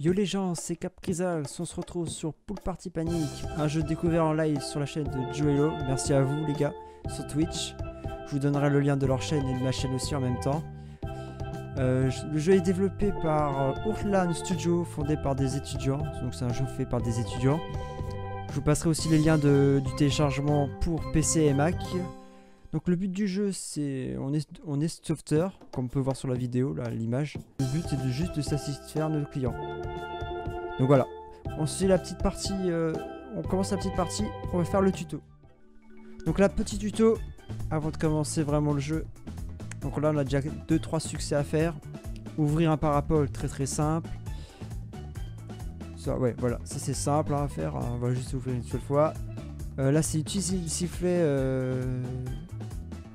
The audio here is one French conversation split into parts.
Yo les gens, c'est Caprizal, on se retrouve sur Pool Party Panic, un jeu découvert en live sur la chaîne de Joelo. Merci à vous les gars, sur Twitch. Je vous donnerai le lien de leur chaîne et de ma chaîne aussi en même temps. Euh, le jeu est développé par euh, Outland Studio, fondé par des étudiants. Donc c'est un jeu fait par des étudiants. Je vous passerai aussi les liens de, du téléchargement pour PC et Mac. Donc le but du jeu, c'est on est on est sauveteur, comme on peut voir sur la vidéo, là l'image. Le but est de juste de satisfaire nos clients. Donc voilà, on se fait la petite partie, euh, on commence la petite partie, on va faire le tuto. Donc là, petit tuto, avant de commencer vraiment le jeu. Donc là, on a déjà 2-3 succès à faire. Ouvrir un parapole, très très simple. Ça, ouais, voilà, ça c'est simple hein, à faire, on va juste ouvrir une seule fois. Euh, là, c'est utiliser le sifflet euh,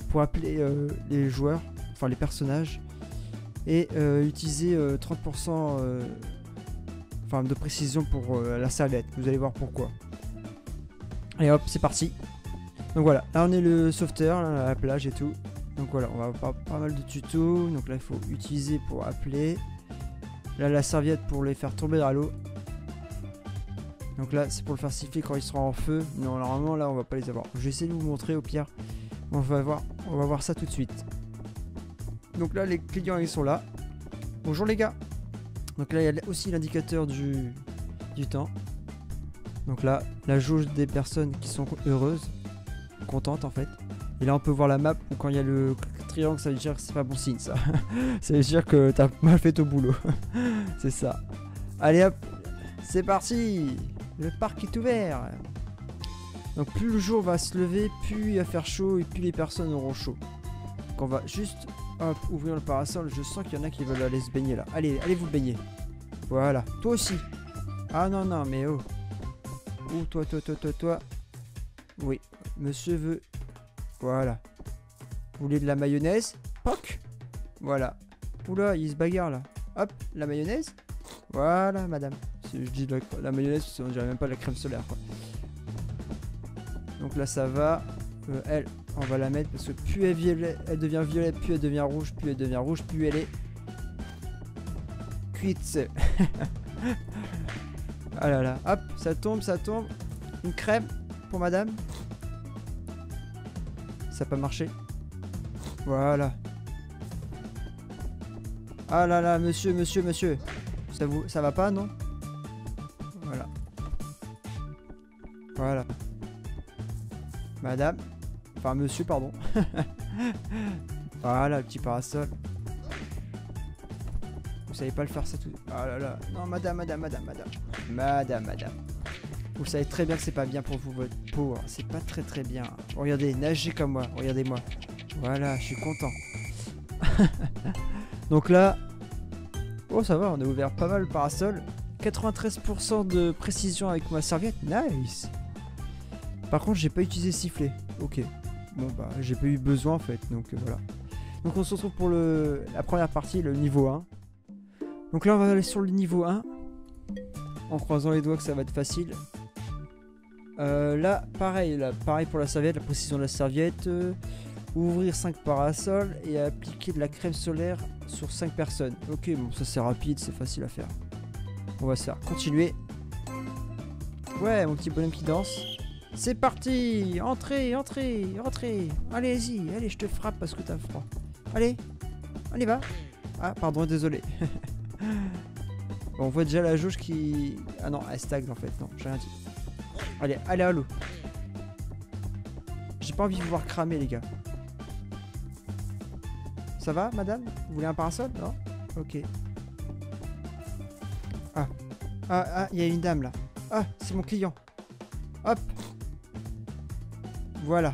pour appeler euh, les joueurs, enfin les personnages. Et euh, utiliser euh, 30% euh, de précision pour la serviette. Vous allez voir pourquoi. Et hop, c'est parti. Donc voilà, là on est le sauveteur, la plage et tout. Donc voilà, on va avoir pas mal de tutos. Donc là, il faut utiliser pour appeler. Là, la serviette pour les faire tomber dans l'eau. Donc là, c'est pour le faire siffler quand il sera en feu. Non, normalement, là, on va pas les avoir. Je vais essayer de vous montrer au pire. On va voir, ça tout de suite. Donc là, les clients, ils sont là. Bonjour les gars. Donc là, il y a aussi l'indicateur du, du temps. Donc là, la jauge des personnes qui sont heureuses, contentes en fait. Et là, on peut voir la map où quand il y a le triangle, ça veut dire que c'est pas bon signe ça. ça veut dire que t'as mal fait ton boulot. c'est ça. Allez hop, c'est parti Le parc est ouvert Donc plus le jour va se lever, plus il va faire chaud et plus les personnes auront chaud. Donc on va juste hop, ouvrir le parasol. Je sens qu'il y en a qui veulent aller se baigner là. Allez, allez vous baigner. Voilà. Toi aussi. Ah non, non, mais oh. Ou toi, toi, toi, toi, toi. Oui, monsieur veut. Voilà. Vous voulez de la mayonnaise? Poc Voilà. Oula, il se bagarre là. Hop, la mayonnaise. Voilà, madame. Si je dis la, la mayonnaise, on dirait même pas la crème solaire quoi. Donc là, ça va. Euh, elle, on va la mettre parce que plus elle, elle devient violette, plus elle devient rouge, plus elle devient rouge, plus elle est cuite. ah là là, hop, ça tombe, ça tombe. Une crème pour madame. Ça n'a pas marché. Voilà. Ah là là, monsieur, monsieur, monsieur. Ça, vous, ça va pas, non? Voilà. Voilà. Madame. Enfin, monsieur, pardon. voilà, le petit parasol. Vous savez pas le faire, ça tout. Ah là là. Non, madame, madame, madame, madame. Madame, madame. Vous savez très bien que c'est pas bien pour vous, votre peau. hein. C'est pas très très bien. Regardez, nagez comme moi. Regardez-moi. Voilà, je suis content. Donc là. Oh, ça va, on a ouvert pas mal le parasol. 93% de précision avec ma serviette. Nice. Par contre, j'ai pas utilisé sifflet. Ok. Bon, bah, j'ai pas eu besoin en fait. Donc euh, voilà. Donc on se retrouve pour la première partie, le niveau 1. Donc là, on va aller sur le niveau 1. En croisant les doigts que ça va être facile. Euh, là, pareil, là, pareil pour la serviette, la précision de la serviette. euh, ouvrir 5 parasols et appliquer de la crème solaire sur 5 personnes. Ok, bon, ça c'est rapide, c'est facile à faire. On va se faire continuer. Ouais, mon petit bonhomme qui danse. C'est parti Entrez, entrez, entrez Allez-y, allez, je te frappe parce que t'as froid. Allez, on y va. Ah, pardon, désolé. On voit déjà la jauge qui... Ah non, elle stagne en fait, non, j'ai rien dit. Allez, allez l'eau. J'ai pas envie de vous voir cramer, les gars. Ça va, madame? Vous voulez un parasol? Non? Ok. Ah. Ah, ah, il y a une dame là. Ah, c'est mon client. Hop. Voilà.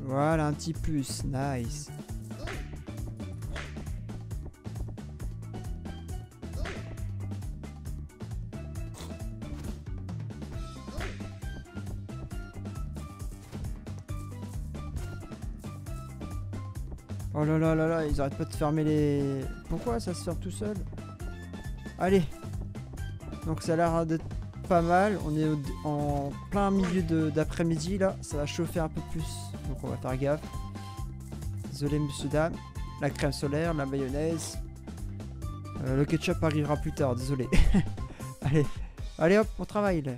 Voilà, un petit plus. Nice. Oh là là là là, ils arrêtent pas de fermer les... Pourquoi ça se ferme tout seul? Allez Donc ça a l'air d'être pas mal. On est en plein milieu d'après-midi là. Ça va chauffer un peu plus. Donc on va faire gaffe. Désolé monsieur dame. La crème solaire, la mayonnaise. Euh, le ketchup arrivera plus tard, désolé. allez, allez hop, on travaille là.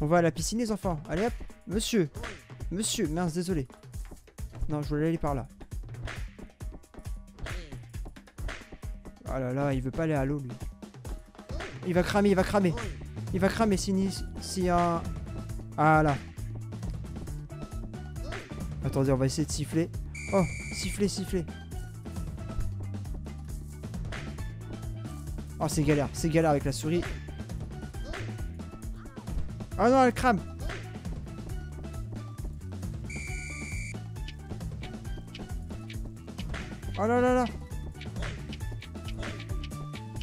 On va à la piscine les enfants. Allez hop, monsieur. Monsieur, mince, désolé. Non, je voulais aller par là. Oh là là, il veut pas aller à l'eau lui. Il va cramer, il va cramer. Il va cramer si, si un... Ah là. Attendez, on va essayer de siffler. Oh, siffler, siffler. Oh, c'est galère, c'est galère avec la souris. Oh non, elle crame. Oh là là là.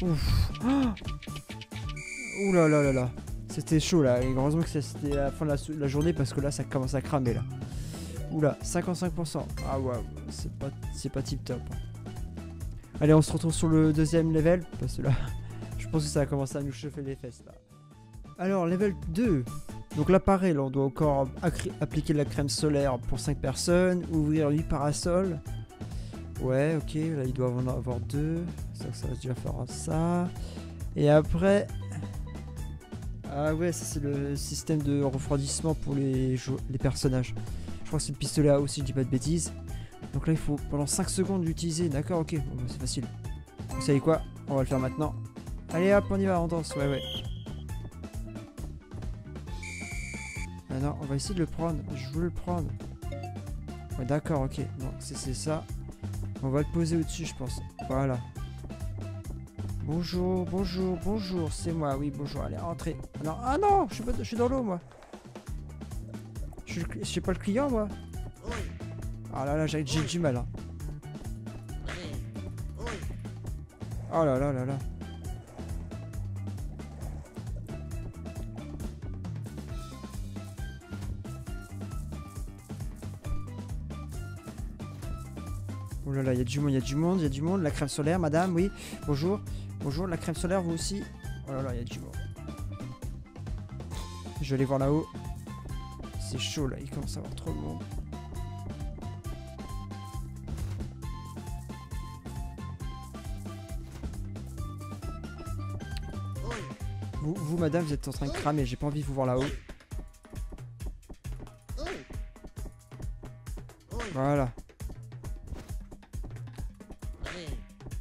Ouf. Ouh là là là là. C'était chaud là. Et heureusement que c'était la fin de la, journée parce que là ça commence à cramer là. Oula, 55%. Ah ouais, c'est pas, pas tip top. Allez, on se retrouve sur le deuxième level. Parce que là, je pense que ça a commencé à nous chauffer les fesses là. Alors, level 2. Donc là, pareil, là, on doit encore appliquer la crème solaire pour 5 personnes. Ouvrir 8 parasols. Ouais, ok, là, il doit en avoir 2. Ça, ça va déjà faire ça. Et après... Ah ouais, ça c'est le système de refroidissement pour les, les personnages. Je crois que c'est le pistolet à eau si je dis pas de bêtises. Donc là, il faut pendant 5 secondes l'utiliser. D'accord, ok, bah, c'est facile. Vous savez quoi? On va le faire maintenant. Allez hop, on y va, on danse. Ouais, ouais. Non, on va essayer de le prendre. Je veux le prendre. Ouais, d'accord, ok. Donc c'est ça. On va le poser au-dessus, je pense. Voilà. Bonjour, bonjour, bonjour. C'est moi, oui, bonjour. Allez, entrez. Non, ah non, je suis, pas, je suis dans l'eau, moi. Je, je suis pas le client, moi. Ah là là, j'ai du mal. Hein. Oh là là là là. Oh là là, il y a du monde, il y a du monde, il y a du monde. La crème solaire, madame, oui. Bonjour. Bonjour, la crème solaire, vous aussi. Oh là là, il y a du monde. Je vais aller voir là-haut. C'est chaud là, il commence à avoir trop de monde. Vous, madame, vous êtes en train de cramer. J'ai pas envie de vous voir là-haut. Voilà.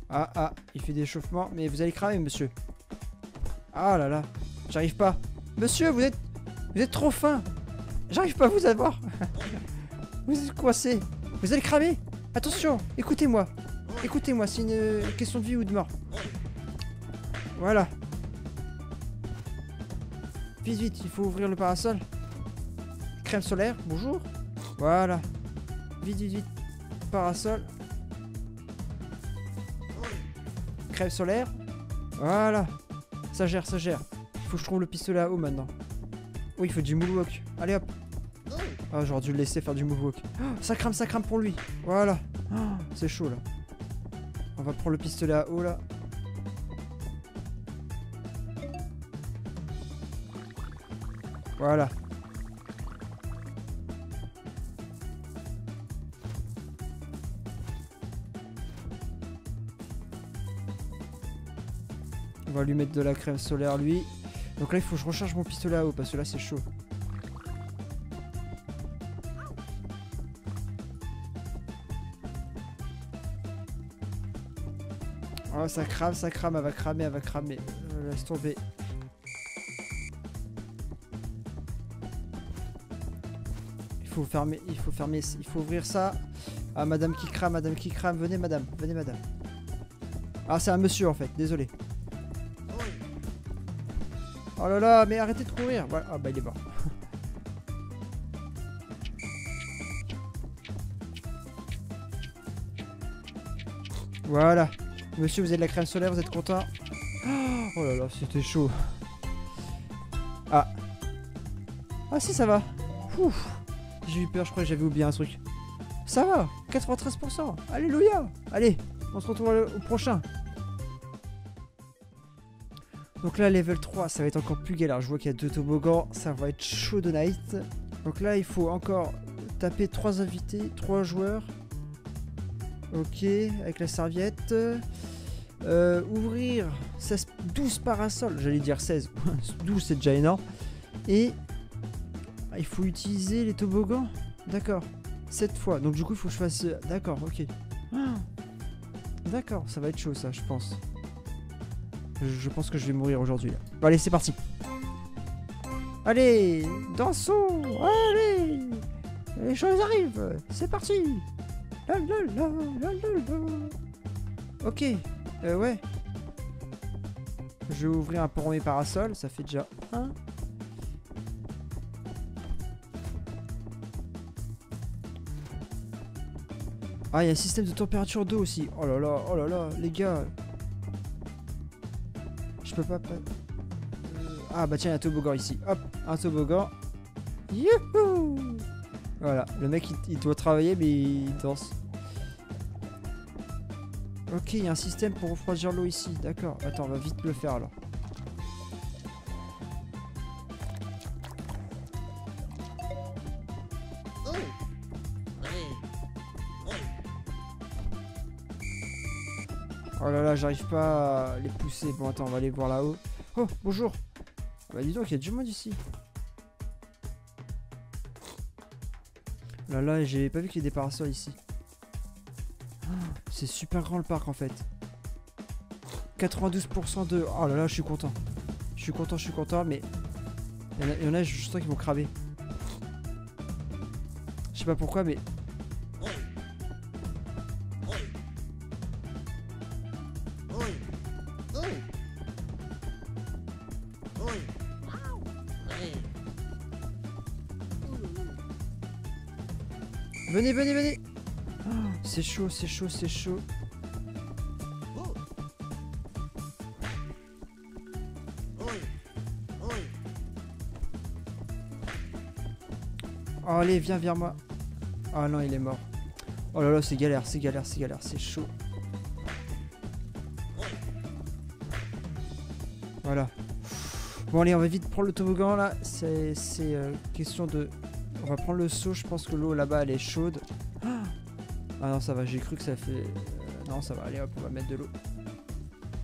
Ah, ah, il fait des échauffements. Mais vous allez cramer, monsieur. Ah là là. J'arrive pas. Monsieur, vous êtes... Vous êtes trop fin. J'arrive pas à vous avoir. vous êtes coincé. Vous allez cramer. Attention, écoutez-moi. Écoutez-moi, c'est une question de vie ou de mort. Voilà. Vite, vite, il faut ouvrir le parasol. Crème solaire, bonjour. Voilà. Vite, vite, vite. Parasol. Crème solaire. Voilà. Ça gère, ça gère. Faut que je trouve le pistolet à eau maintenant. Oui, il faut du moonwalk. Allez hop. Ah, j'aurais dû le laisser faire du moonwalk. Oh, ça crame, ça crame pour lui. Voilà. Oh, c'est chaud là. On va prendre le pistolet à eau là. Voilà. On va lui mettre de la crème solaire lui. Donc là il faut que je recharge mon pistolet à eau parce que là c'est chaud. Oh ça crame, ça crame, elle va cramer, elle va cramer. Euh, laisse tomber. fermer, il faut fermer, il faut ouvrir ça. Ah, madame qui crame, madame qui crame, venez madame, venez madame. Ah, c'est un monsieur en fait, désolé. Oh là là, mais arrêtez de courir. Voilà. Ah bah il est mort. voilà. Monsieur, vous avez de la crème solaire, vous êtes content Oh là là, c'était chaud. Ah. Ah si, ça va. J'ai eu peur, je crois que j'avais oublié un truc. Ça va 93% Alléluia Allez, on se retrouve au prochain. Donc là, level 3, ça va être encore plus galère. Je vois qu'il y a deux toboggans, ça va être chaud de night. Donc là, il faut encore taper trois invités, trois joueurs. Ok, avec la serviette. Euh, ouvrir 16, 12 parasols, j'allais dire 16, 12 c'est déjà énorme. Et il faut utiliser les toboggans D'accord, 7 fois, donc du coup il faut que je fasse... D'accord, ok. Ah. D'accord, ça va être chaud ça, je pense. Je, pense que je vais mourir aujourd'hui. allez, c'est parti. Allez, dansons, allez Les choses arrivent, c'est parti la, la, la. Ok, euh, ouais. Je vais ouvrir un premier parasol, ça fait déjà un. Ah, il y a un système de température d'eau aussi. Oh là là, oh là là, les gars. Je peux pas... Euh, Ah bah tiens, il y a un toboggan ici. Hop, un toboggan. Youhou Voilà, le mec il, il doit travailler mais il danse. Ok, il y a un système pour refroidir l'eau ici. D'accord. Attends, on va vite le faire alors. Oh là là, j'arrive pas à les pousser. Bon, attends, on va aller voir là-haut. Oh, bonjour. Bah dis donc, il y a du monde ici. Oh Là là, j'ai pas vu qu'il y ait des parasols ici. Ah, C'est super grand le parc en fait. 92% de... Oh là là, je suis content. Je suis content, je suis content, mais... Il y en a, il y en vont cramer. Je sais pas pourquoi, mais... C'est chaud, c'est chaud, c'est chaud. Oh, allez, viens vers moi. Ah non, il est mort. Oh là là, c'est galère, c'est galère, c'est galère, c'est chaud. Voilà. Bon, allez, on va vite prendre le toboggan là. C'est c'est, euh, question de. On va prendre le seau. Je pense que l'eau là-bas elle est chaude. Ah non, ça va, j'ai cru que ça fait. euh, non, ça va, allez hop, on va mettre de l'eau.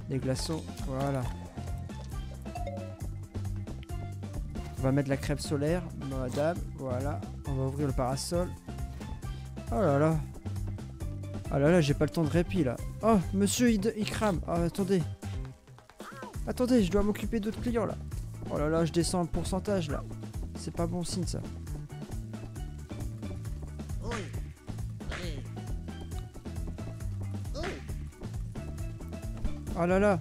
Des glaçons, voilà. On va mettre la crème solaire, madame, voilà. On va ouvrir le parasol. Oh là là. Ah là là, j'ai pas le temps de répit là. Oh, monsieur, il, crame. Ah, attendez. Attendez, je dois m'occuper d'autres clients là. Oh là là, je descends en pourcentage là. C'est pas bon signe ça. Oh là là.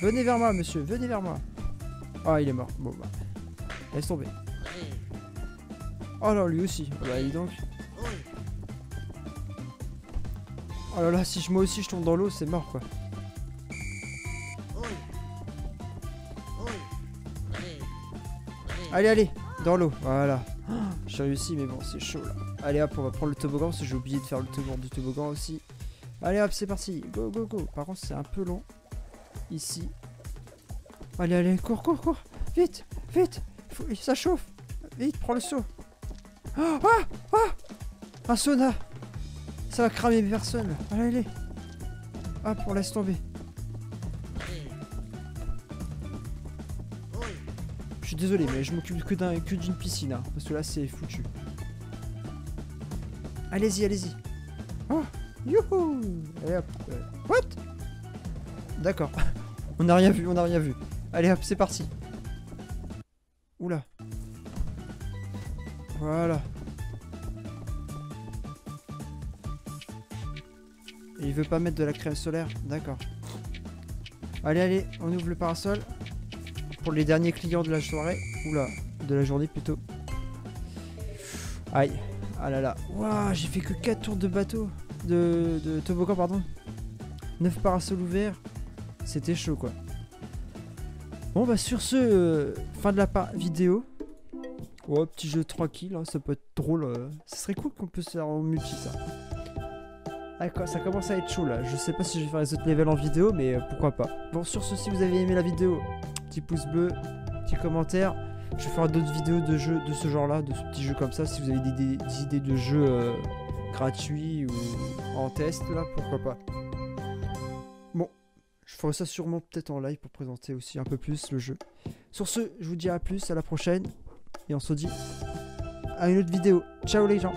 Venez vers moi, monsieur, venez vers moi. Ah, il est mort. Bon, bah. Laisse tomber. Oh là, lui aussi. Bah, dis donc. Oh là là, si je, moi aussi je tombe dans l'eau, c'est mort quoi. Allez, allez, dans l'eau, voilà. Ah, J'ai réussi, mais bon, c'est chaud là. Allez hop, on va prendre le toboggan parce que j'ai oublié de faire le tour du toboggan aussi. Allez hop, c'est parti, go, go, go. Par contre, c'est un peu long ici. Allez, allez, cours, cours, cours, vite, vite, ça chauffe. Vite, prends le seau. Ah, ah, ah Un sauna. Ça va cramer personne. Allez, allez. Hop, on laisse tomber. Je suis désolé, mais je m'occupe que d'une piscine, hein, parce que là c'est foutu. Allez-y, allez-y. Oh, youhou Allez hop. euh, what? D'accord. on n'a rien vu, on n'a rien vu. Allez hop, c'est parti. Oula. Voilà. Et il veut pas mettre de la crème solaire D'accord. Allez, allez, on ouvre le parasol. Pour les derniers clients de la soirée. Oula, de la journée plutôt. Aïe. Ah là là. Waouh, j'ai fait que 4 tours de bateau. De, de toboggan, pardon. 9 parasols ouverts. C'était chaud quoi. Bon bah sur ce, euh, fin de la vidéo. Ouais, petit jeu tranquille, hein, ça peut être drôle. euh. Ça serait cool qu'on puisse faire en multi ça. Ah, quoi, ça commence à être chaud là. Je sais pas si je vais faire les autres levels en vidéo, mais euh, pourquoi pas. Bon, sur ce, si vous avez aimé la vidéo, petit pouce bleu, petit commentaire. Je faire d'autres vidéos de jeux de ce genre là, de ce petits jeux comme ça. Si vous avez des, idées de jeux euh, gratuit ou en test là, pourquoi pas. Bon, je ferai ça sûrement peut-être en live pour présenter aussi un peu plus le jeu. Sur ce, je vous dis à plus, à la prochaine et on se dit à une autre vidéo. Ciao les gens